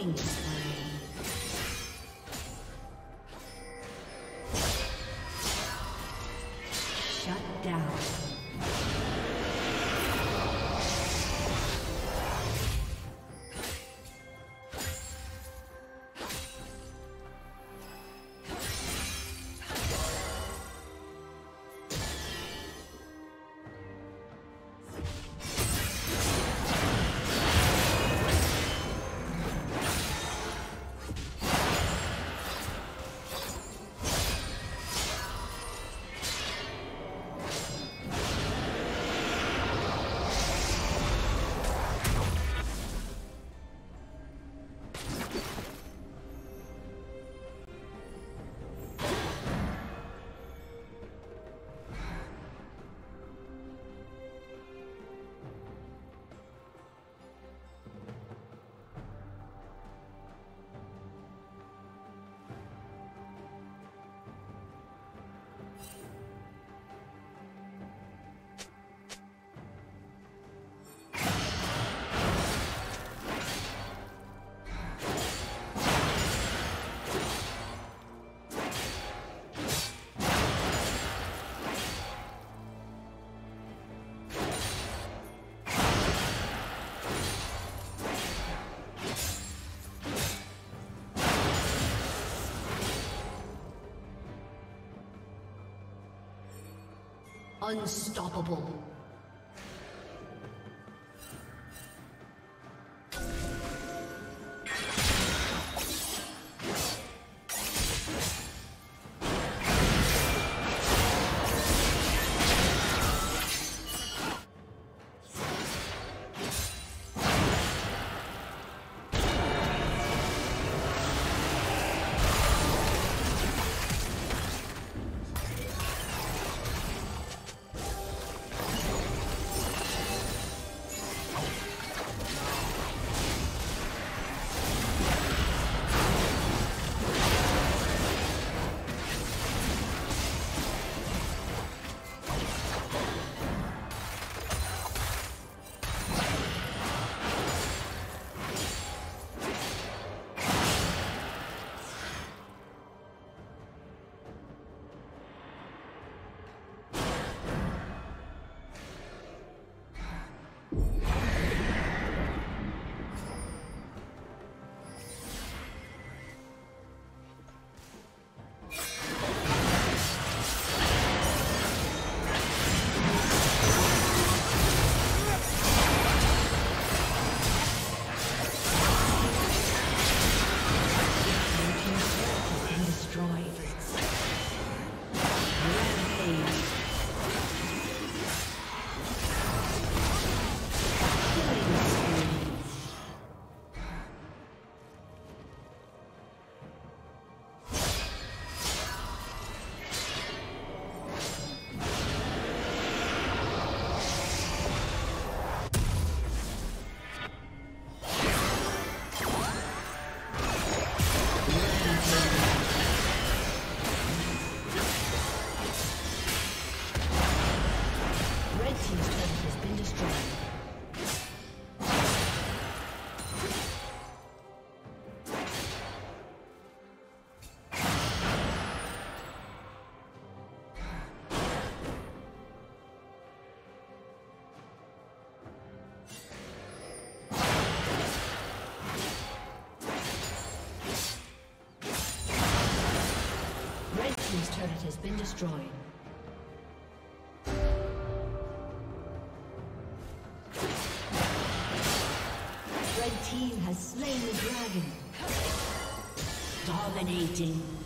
Killing spree. Unstoppable. Has been destroyed. Red team has slain the dragon. Dominating.